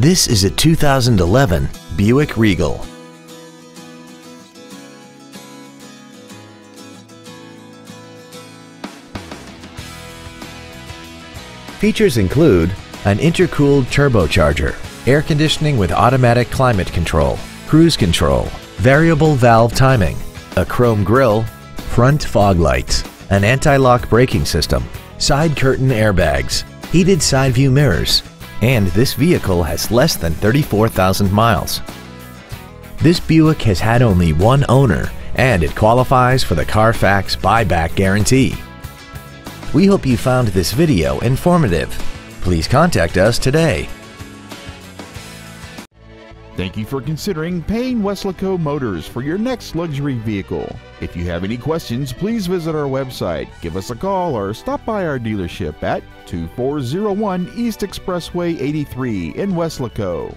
This is a 2011 Buick Regal. Features include an intercooled turbocharger, air conditioning with automatic climate control, cruise control, variable valve timing, a chrome grille, front fog lights, an anti-lock braking system, side curtain airbags, heated side view mirrors, and this vehicle has less than 34,000 miles. This Buick has had only one owner and it qualifies for the Carfax buyback guarantee. We hope you found this video informative. Please contact us today. Thank you for considering Payne Weslaco Motors for your next luxury vehicle. If you have any questions, please visit our website, give us a call, or stop by our dealership at 2401 East Expressway 83 in Weslaco.